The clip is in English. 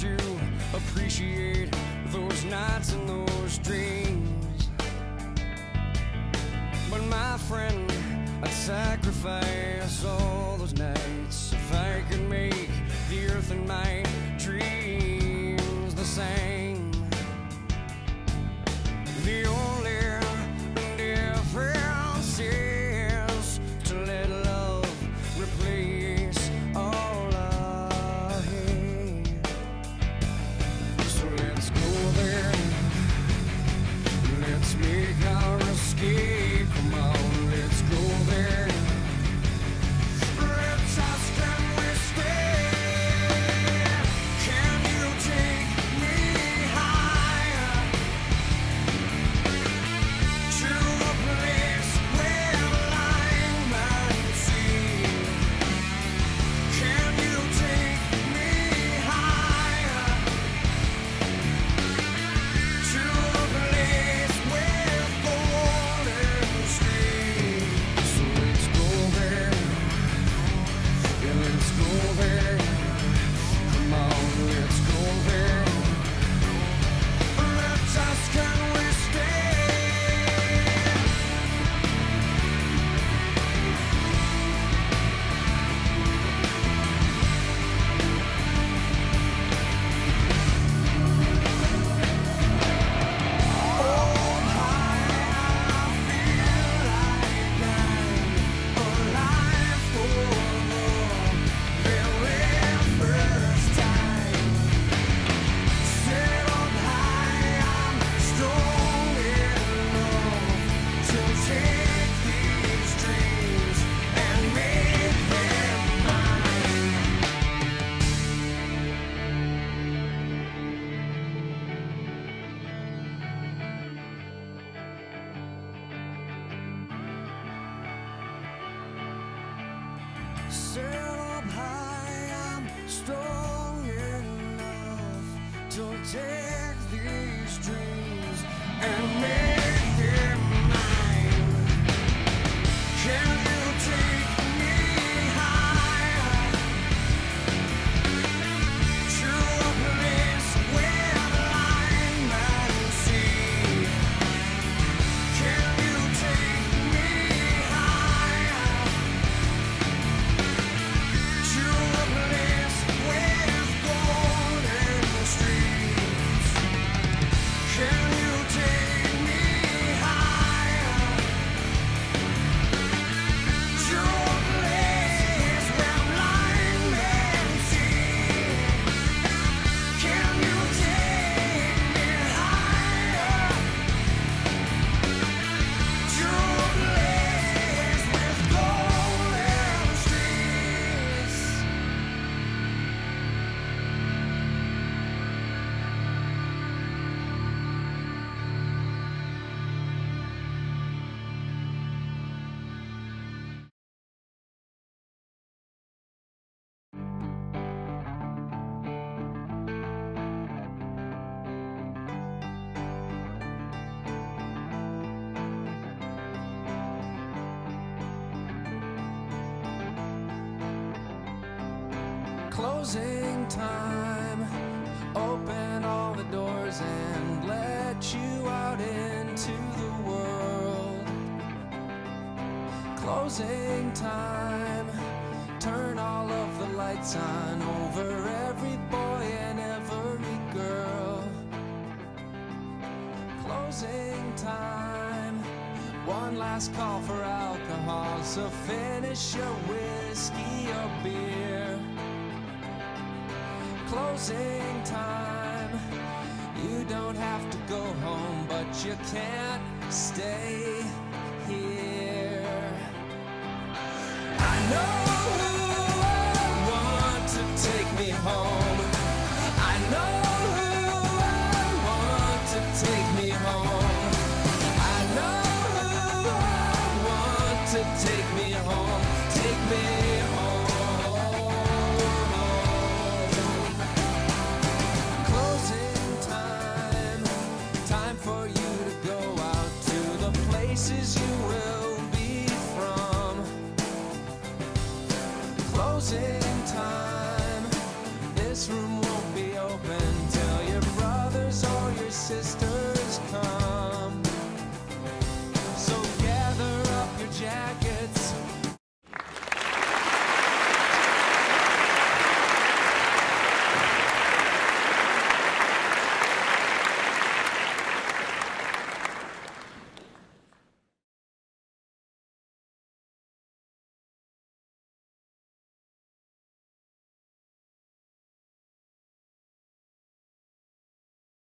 to appreciate those nights and those dreams. But my friend, I'd sacrifice all those nights. To take these dreams and make Closing time. Open all the doors and let you out into the world. Closing time. Turn all of the lights on over every boy and every girl. Closing time. One last call for alcohol, so finish your whiskey or beer. Closing time. You don't have to go home, but you can't stay here. I know closing time. This room won't be open. till your brothers or your sisters.